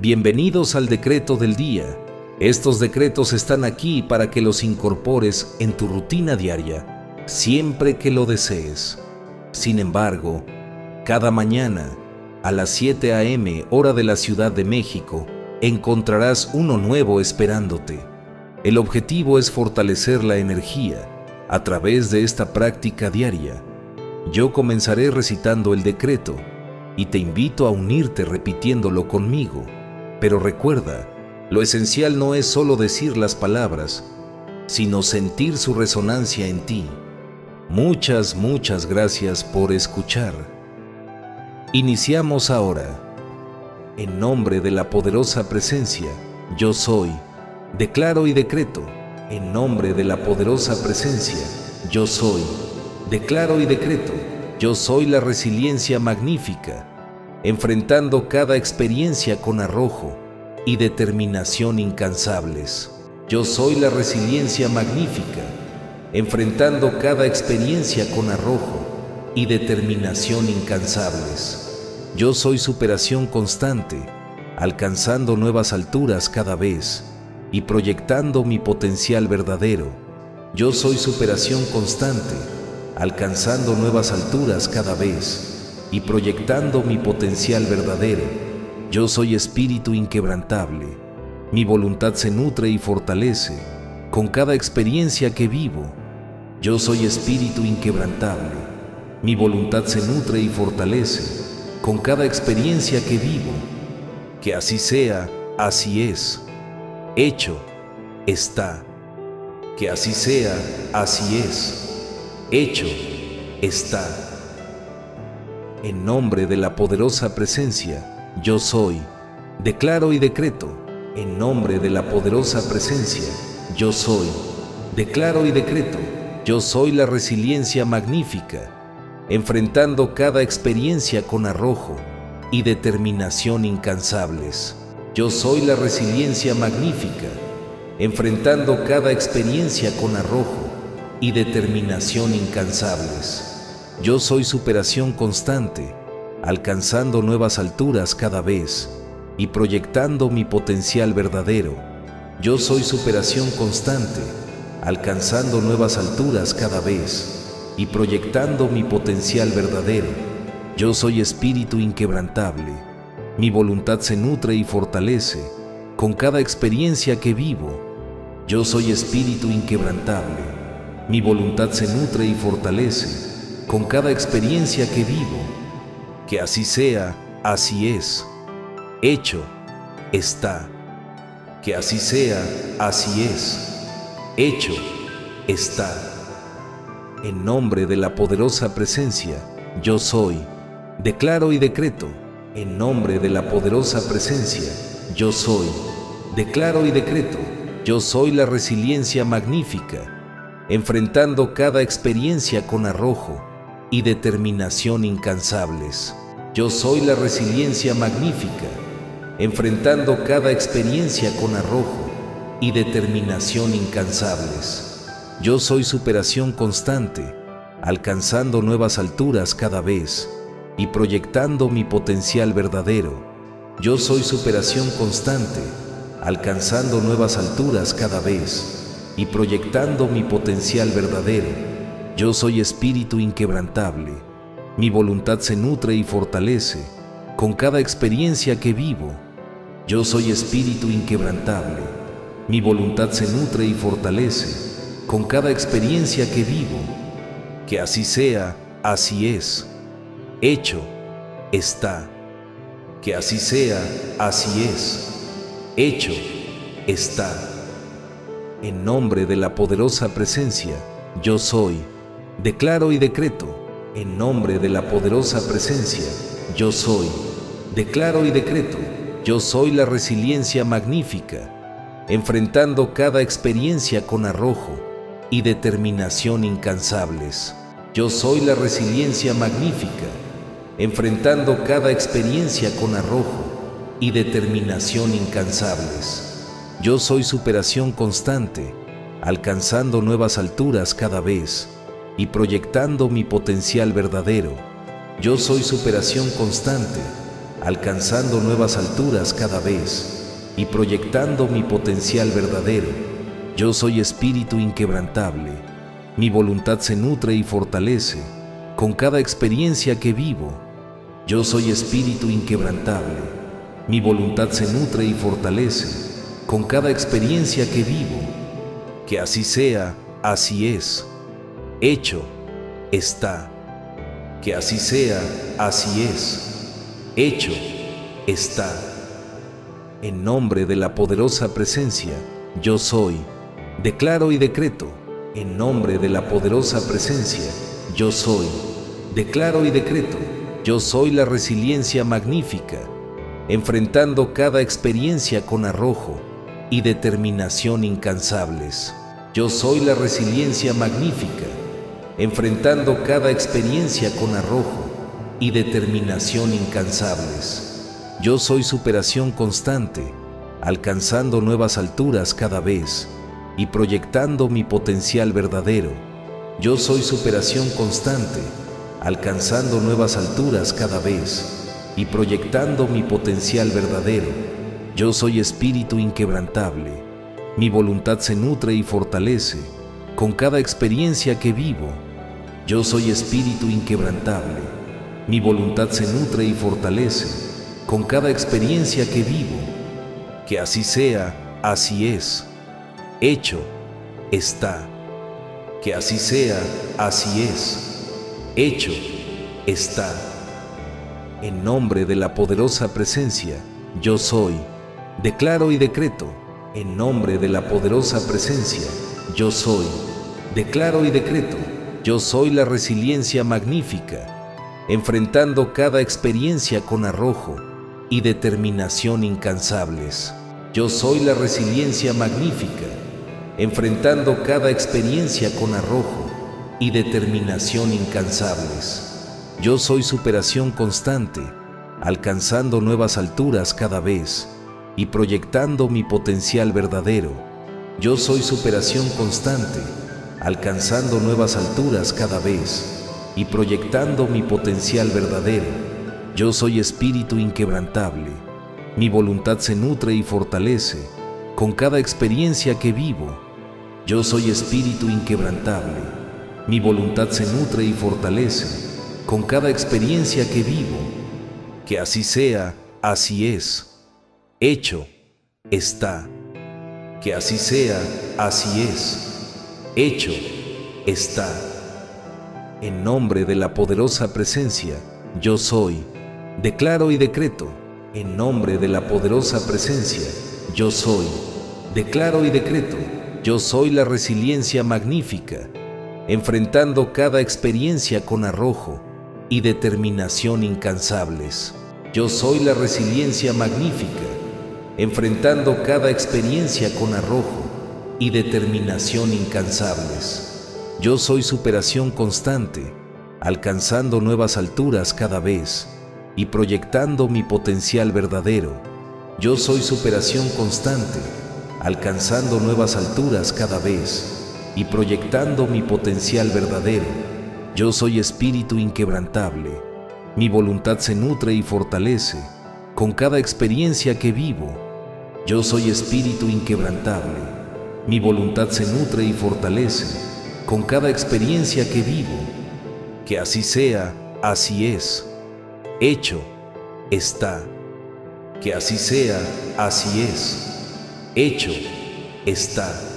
Bienvenidos al decreto del día. Estos decretos están aquí para que los incorpores en tu rutina diaria, siempre que lo desees. Sin embargo, cada mañana, a las 7 a.m. hora de la Ciudad de México, encontrarás uno nuevo esperándote. El objetivo es fortalecer la energía a través de esta práctica diaria. Yo comenzaré recitando el decreto y te invito a unirte repitiéndolo conmigo. Pero recuerda, lo esencial no es solo decir las palabras, sino sentir su resonancia en ti. Muchas, muchas gracias por escuchar. Iniciamos ahora. En nombre de la poderosa presencia, yo soy, declaro y decreto, en nombre de la poderosa presencia, yo soy, declaro y decreto, yo soy la resiliencia magnífica, enfrentando cada experiencia con arrojo y determinación incansables. Yo soy la resiliencia magnífica, enfrentando cada experiencia con arrojo y determinación incansables. Yo soy superación constante, alcanzando nuevas alturas cada vez y proyectando mi potencial verdadero. Yo soy superación constante, alcanzando nuevas alturas cada vez y proyectando mi potencial verdadero. Yo soy espíritu inquebrantable. Mi voluntad se nutre y fortalece con cada experiencia que vivo. Yo soy espíritu inquebrantable. Mi voluntad se nutre y fortalece con cada experiencia que vivo. Que así sea, así es. Hecho está. Que así sea, así es. Hecho está. En nombre de la poderosa presencia, yo soy, declaro y decreto, en nombre de la poderosa presencia, yo soy, declaro y decreto, yo soy la resiliencia magnífica, enfrentando cada experiencia con arrojo y determinación incansables. Yo soy la resiliencia magnífica, enfrentando cada experiencia con arrojo y determinación incansables. Yo soy superación constante, alcanzando nuevas alturas cada vez y proyectando mi potencial verdadero. Yo soy superación constante, alcanzando nuevas alturas cada vez y proyectando mi potencial verdadero. Yo soy espíritu inquebrantable. Mi voluntad se nutre y fortalece con cada experiencia que vivo. Yo soy espíritu inquebrantable. Mi voluntad se nutre y fortalece con cada experiencia que vivo. Que así sea, así es. Hecho está. Que así sea, así es. Hecho está. En nombre de la poderosa presencia, yo soy. Declaro y decreto. En nombre de la poderosa presencia, yo soy. Declaro y decreto. Yo soy la resiliencia magnífica, enfrentando cada experiencia con arrojo y determinación incansables. Yo soy la resiliencia magnífica, enfrentando cada experiencia con arrojo y determinación incansables. Yo soy superación constante, alcanzando nuevas alturas cada vez y proyectando mi potencial verdadero. Yo soy superación constante, alcanzando nuevas alturas cada vez y proyectando mi potencial verdadero yo soy espíritu inquebrantable. Mi voluntad se nutre y fortalece con cada experiencia que vivo. Yo soy espíritu inquebrantable. Mi voluntad se nutre y fortalece con cada experiencia que vivo. Que así sea, así es. Hecho está. Que así sea, así es. Hecho está. En nombre de la poderosa presencia, yo soy Declaro y decreto, en nombre de la poderosa presencia, yo soy. Declaro y decreto, yo soy la resiliencia magnífica, enfrentando cada experiencia con arrojo y determinación incansables. Yo soy la resiliencia magnífica, enfrentando cada experiencia con arrojo y determinación incansables. Yo soy superación constante, alcanzando nuevas alturas cada vez y proyectando mi potencial verdadero. Yo soy superación constante, alcanzando nuevas alturas cada vez y proyectando mi potencial verdadero. Yo soy espíritu inquebrantable. Mi voluntad se nutre y fortalece con cada experiencia que vivo. Yo soy espíritu inquebrantable. Mi voluntad se nutre y fortalece con cada experiencia que vivo. Que así sea, así es. Hecho está. Que así sea, así es. Hecho está. En nombre de la poderosa presencia, yo soy. Declaro y decreto. En nombre de la poderosa presencia, yo soy. Declaro y decreto. Yo soy la resiliencia magnífica, enfrentando cada experiencia con arrojo y determinación incansables. Yo soy la resiliencia magnífica, enfrentando cada experiencia con arrojo y determinación incansables. Yo soy superación constante, alcanzando nuevas alturas cada vez y proyectando mi potencial verdadero. Yo soy superación constante, alcanzando nuevas alturas cada vez y proyectando mi potencial verdadero. Yo soy espíritu inquebrantable. Mi voluntad se nutre y fortalece con cada experiencia que vivo yo soy espíritu inquebrantable. Mi voluntad se nutre y fortalece con cada experiencia que vivo. Que así sea, así es. Hecho está. Que así sea, así es. Hecho está. En nombre de la poderosa presencia, yo soy. Declaro y decreto. En nombre de la poderosa presencia, yo soy. Declaro y decreto yo soy la resiliencia magnífica, enfrentando cada experiencia con arrojo y determinación incansables. Yo soy la resiliencia magnífica, enfrentando cada experiencia con arrojo y determinación incansables. Yo soy superación constante, alcanzando nuevas alturas cada vez y proyectando mi potencial verdadero. Yo soy superación constante, alcanzando nuevas alturas cada vez y proyectando mi potencial verdadero. Yo soy espíritu inquebrantable. Mi voluntad se nutre y fortalece con cada experiencia que vivo. Yo soy espíritu inquebrantable. Mi voluntad se nutre y fortalece con cada experiencia que vivo. Que así sea, así es. Hecho está. Que así sea, así es hecho está. En nombre de la poderosa presencia, yo soy. Declaro y decreto. En nombre de la poderosa presencia, yo soy. Declaro y decreto. Yo soy la resiliencia magnífica, enfrentando cada experiencia con arrojo y determinación incansables. Yo soy la resiliencia magnífica, enfrentando cada experiencia con arrojo y determinación incansables. Yo soy superación constante, alcanzando nuevas alturas cada vez y proyectando mi potencial verdadero. Yo soy superación constante, alcanzando nuevas alturas cada vez y proyectando mi potencial verdadero. Yo soy espíritu inquebrantable. Mi voluntad se nutre y fortalece con cada experiencia que vivo. Yo soy espíritu inquebrantable mi voluntad se nutre y fortalece con cada experiencia que vivo. Que así sea, así es. Hecho está. Que así sea, así es. Hecho está.